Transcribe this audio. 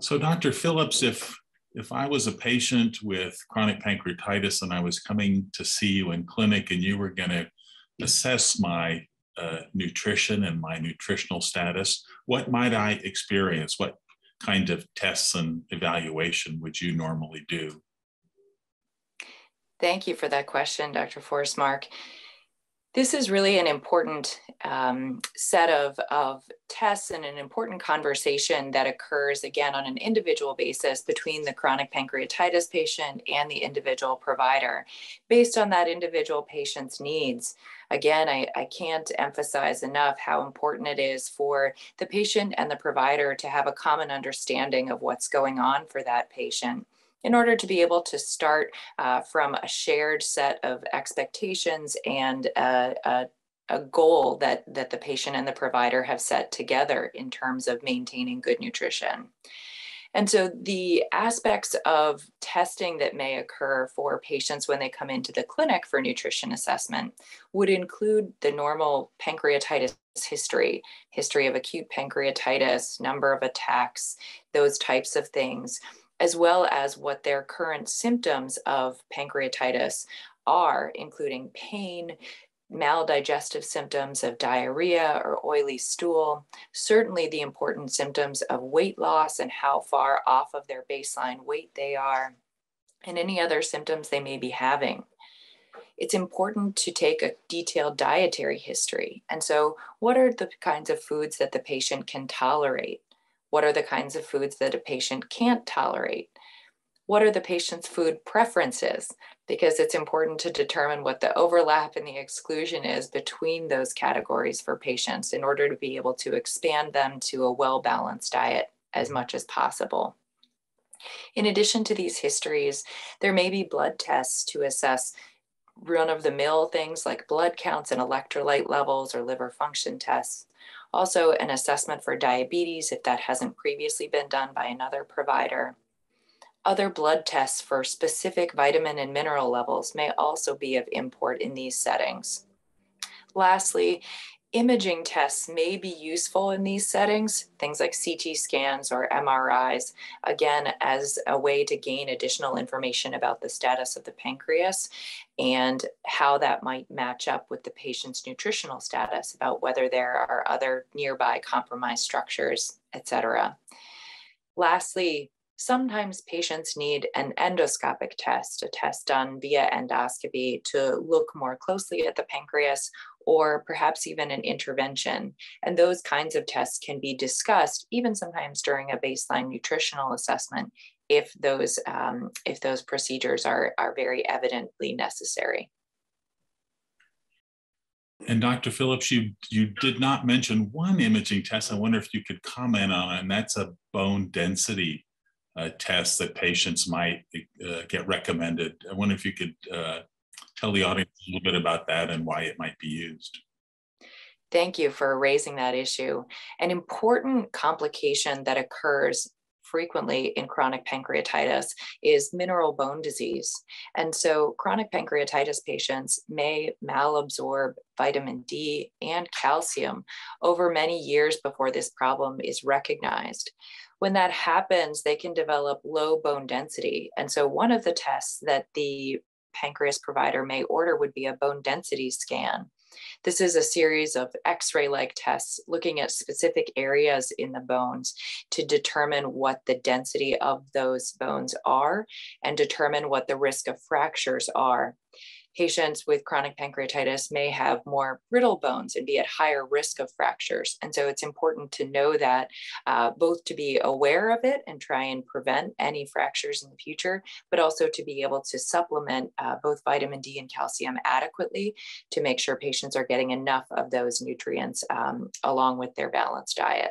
So, Dr. Phillips, if if I was a patient with chronic pancreatitis and I was coming to see you in clinic and you were going to assess my uh, nutrition and my nutritional status, what might I experience? What kind of tests and evaluation would you normally do? Thank you for that question, Dr. Forsmark. This is really an important um, set of, of tests and an important conversation that occurs again on an individual basis between the chronic pancreatitis patient and the individual provider based on that individual patient's needs. Again, I, I can't emphasize enough how important it is for the patient and the provider to have a common understanding of what's going on for that patient in order to be able to start uh, from a shared set of expectations and a, a, a, goal that, that the patient and the provider have set together in terms of maintaining good nutrition. And so the aspects of testing that may occur for patients when they come into the clinic for nutrition assessment would include the normal pancreatitis history, history of acute pancreatitis, number of attacks, those types of things as well as what their current symptoms of pancreatitis are, including pain, maldigestive symptoms of diarrhea or oily stool, certainly the important symptoms of weight loss and how far off of their baseline weight they are, and any other symptoms they may be having. It's important to take a detailed dietary history. And so, what are the kinds of foods that the patient can tolerate? What are the kinds of foods that a patient can't tolerate? What are the patient's food preferences? Because it's important to determine what the overlap and the exclusion is between those categories for patients in order to be able to expand them to a well balanced diet as mm-hmm. much as possible. In addition to these histories, there may be blood tests to assess run of the mill things like blood counts and electrolyte levels or liver function tests. Also, an assessment for diabetes if that hasn't previously been done by another provider. Other blood tests for specific vitamin and mineral levels may also be of import in these settings. Lastly, imaging tests may be useful in these settings, things like CT scans or MRIs, again, as a way to gain additional information about the status of the pancreas and how that might match up with the patient's nutritional status about whether there are other nearby compromised structures, et cetera. Lastly, sometimes patients need an endoscopic test, a test done via endoscopy to look more closely at the pancreas or perhaps even an intervention. And those kinds of tests can be discussed even sometimes during a baseline nutritional assessment if those, um, if those procedures are, are very evidently necessary. And Dr. Phillips, you, you did not mention one imaging test. I wonder if you could comment on it, and that's a bone density uh, test that patients might uh, get recommended. I wonder if you could uh, tell the audience a little bit about that and why it might be used. Thank you for raising that issue. An important complication that occurs frequently in chronic pancreatitis is mineral bone disease. And so chronic pancreatitis patients may malabsorb vitamin D and calcium over many years before this problem is recognized. When that happens, they can develop low bone density. And so one of the tests that the pancreas provider may order would be a bone density scan. This is a series of x ray like tests looking at specific areas in the bones to determine what the density of those bones are and determine what the risk of fractures are patients with chronic pancreatitis may have more brittle bones and be at higher risk of fractures. And so it's important to know that uh, both to be aware of it and try and prevent any fractures in the future, but also to be able to supplement uh, both vitamin D and calcium adequately to make sure patients are getting enough of those nutrients um, along with their balanced diet.